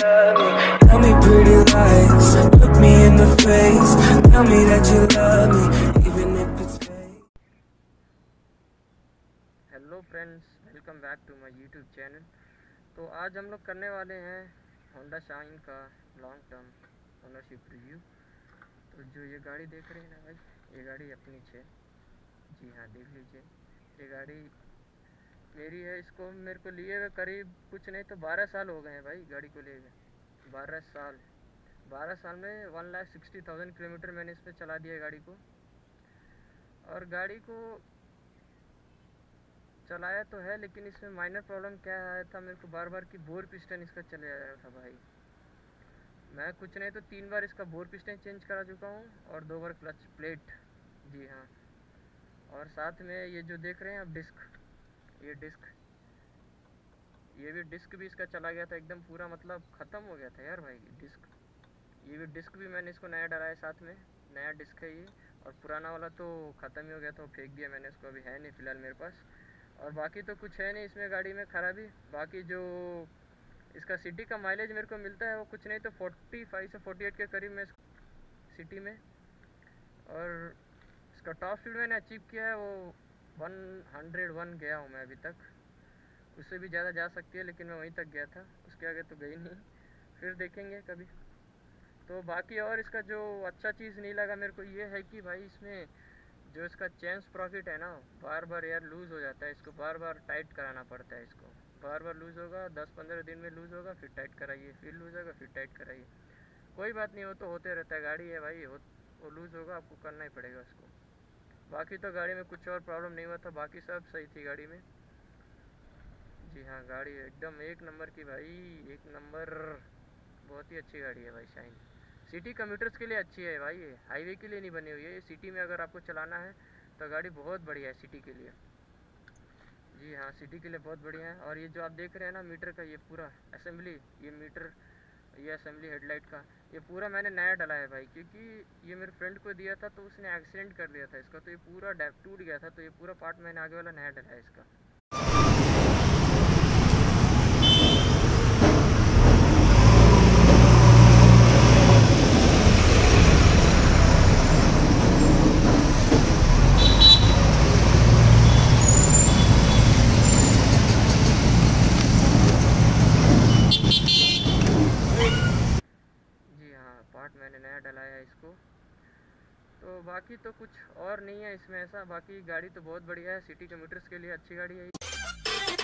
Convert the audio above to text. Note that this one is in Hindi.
Tell me pretty lies. Look me in the face. Tell me that you love me, friends welcome back to my YouTube channel तो आज हम लोग करने वाले हैं होंडा शाइन का लॉन्ग टर्म ओनरशिप रिव्यू तो जो ये गाड़ी देख रहे हैं ना भाई ये गाड़ी अपनी है जी हाँ देख लीजिए। ये गाड़ी मेरी है, इसको मेरे को लिए हुए करीब कुछ नहीं तो बारह साल हो गए हैं भाई गाड़ी को लिए हुए। बारह साल। बारह साल में one lakh sixty thousand kilometre मैंने इस पर चला दिया गाड़ी को। और गाड़ी को चलाया तो है, लेकिन इसमें माइनर प्रॉब्लम क्या आया था, मेरे को बार बार की बोर पिस्टन इसका चले आया था भाई। मैं कुछ नहीं तो तीन बार इसका बोर पिस्टन चेंज करा चुका हूँ और दो बार क्लच प्लेट जी हाँ। और साथ में ये जो देख रहे हैं आप डिस्क ये डिस्क ये भी डिस्क भी इसका चला गया था एकदम पूरा मतलब ख़त्म हो गया था यार भाई डिस्क ये भी डिस्क भी मैंने इसको नया डलाया साथ में, नया डिस्क है ये। और पुराना वाला तो ख़त्म ही हो गया था फेंक दिया मैंने इसको, अभी है नहीं फ़िलहाल मेरे पास। और बाकी तो कुछ है नहीं इसमें गाड़ी में खराबी। बाकी जो इसका सिटी का माइलेज मेरे को मिलता है, वो कुछ नहीं तो 45 से 48 के करीब में सिटी में। और इसका टॉप स्पीड मैंने अचीव किया है, वो वन हंड्रेड वन गया हूँ मैं अभी तक। उससे भी ज़्यादा जा सकती है, लेकिन मैं वहीं तक गया था। उसके आगे तो गई नहीं। फिर देखेंगे कभी। तो बाकी और इसका जो अच्छा चीज़ नहीं लगा मेरे को, ये है कि भाई इसमें जो इसका चेंस प्रॉफिट है ना, बार बार यार लूज़ हो जाता है। इसको बार बार टाइट कराना पड़ता है इसको। बार बार लूज़ होगा, दस पंद्रह दिन में लूज़ होगा, फिर टाइट कराइए। फिर लूज़ होगा, फिर टाइट कराइए। कोई बात नहीं हो तो होते रहता है। गाड़ी है भाई वो लूज़ होगा, आपको करना ही पड़ेगा उसको। बाकी तो गाड़ी में कुछ और प्रॉब्लम नहीं हुआ था, बाकी सब सही थी गाड़ी में। जी हाँ गाड़ी एकदम एक नंबर की भाई, एक नंबर। बहुत ही अच्छी गाड़ी है भाई शाइन सिटी कम्यूटर्स के लिए अच्छी है भाई ये हाईवे के लिए नहीं बनी हुई है। ये सिटी में अगर आपको चलाना है तो गाड़ी बहुत बढ़िया है सिटी के लिए। जी हाँ सिटी के लिए बहुत बढ़िया है। और ये जो आप देख रहे हैं ना मीटर का ये पूरा असेंबली ये मीटर ये असेंबली हेडलाइट का। ये पूरा मैंने नया डला है भाई, क्योंकि ये मेरे फ्रेंड को दिया था तो उसने एक्सीडेंट कर दिया था इसका। तो ये पूरा टूट गया था तो ये पूरा पार्ट मैंने आगे वाला नया डला है इसका। पार्ट मैंने नया डलाया है इसको तो बाकी तो कुछ और नहीं है इसमें ऐसा, बाकी गाड़ी तो बहुत बढ़िया है, सिटी किलोमीटर्स के लिए अच्छी गाड़ी है।